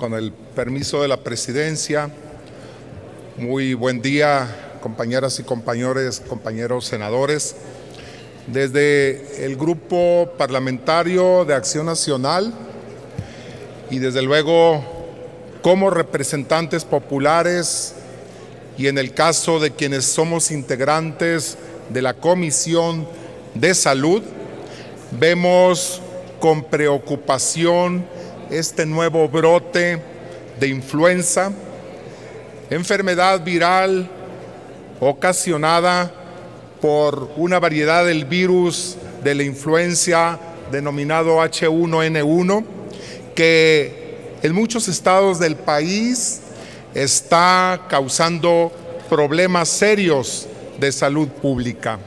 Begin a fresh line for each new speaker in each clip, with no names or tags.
con el permiso de la presidencia, muy buen día, compañeras y compañeros, compañeros senadores. Desde el Grupo Parlamentario de Acción Nacional y desde luego como representantes populares y en el caso de quienes somos integrantes de la Comisión de Salud, vemos con preocupación este nuevo brote de influenza, enfermedad viral ocasionada por una variedad del virus de la influencia denominado H1N1, que en muchos estados del país está causando problemas serios de salud pública.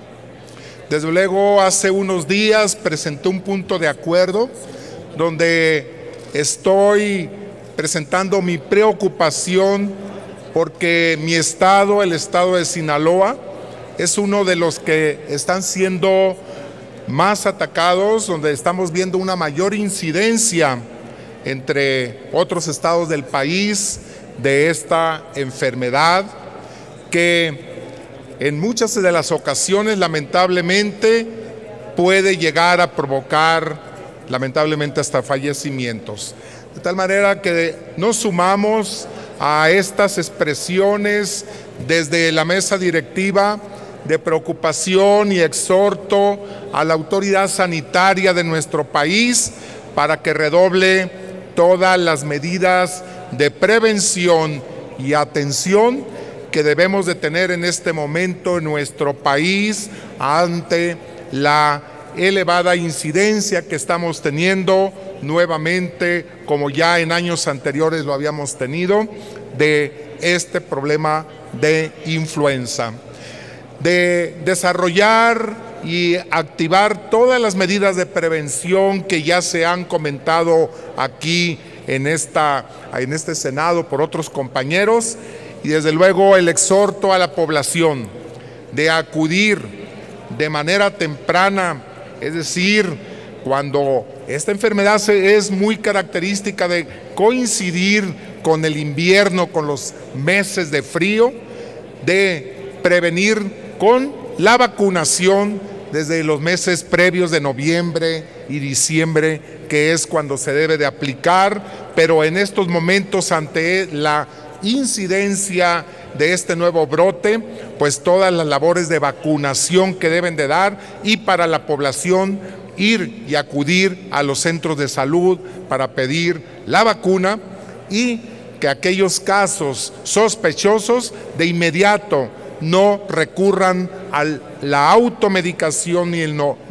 Desde luego, hace unos días presenté un punto de acuerdo donde estoy presentando mi preocupación porque mi estado, el estado de Sinaloa, es uno de los que están siendo más atacados, donde estamos viendo una mayor incidencia entre otros estados del país de esta enfermedad que en muchas de las ocasiones lamentablemente puede llegar a provocar lamentablemente hasta fallecimientos. De tal manera que nos sumamos a estas expresiones desde la mesa directiva de preocupación y exhorto a la autoridad sanitaria de nuestro país para que redoble todas las medidas de prevención y atención que debemos de tener en este momento en nuestro país ante la elevada incidencia que estamos teniendo nuevamente, como ya en años anteriores lo habíamos tenido, de este problema de influenza. De desarrollar y activar todas las medidas de prevención que ya se han comentado aquí en, esta, en este Senado por otros compañeros y desde luego el exhorto a la población de acudir de manera temprana, es decir, cuando esta enfermedad es muy característica de coincidir con el invierno, con los meses de frío, de prevenir con la vacunación desde los meses previos de noviembre y diciembre, que es cuando se debe de aplicar, pero en estos momentos ante la incidencia de este nuevo brote, pues todas las labores de vacunación que deben de dar y para la población ir y acudir a los centros de salud para pedir la vacuna y que aquellos casos sospechosos de inmediato no recurran a la automedicación ni,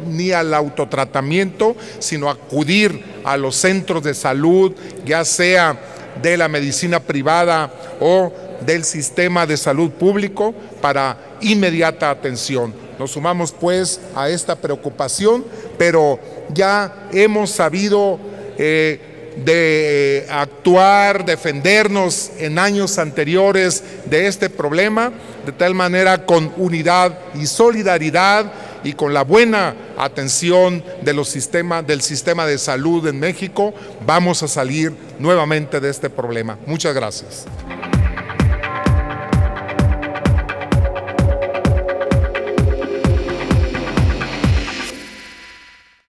ni al autotratamiento, sino acudir a los centros de salud, ya sea de la medicina privada o del sistema de salud público para inmediata atención. Nos sumamos pues a esta preocupación, pero ya hemos sabido eh, de eh, actuar, defendernos en años anteriores de este problema, de tal manera con unidad y solidaridad y con la buena atención de los del sistema de salud en México, vamos a salir nuevamente de este problema. Muchas gracias.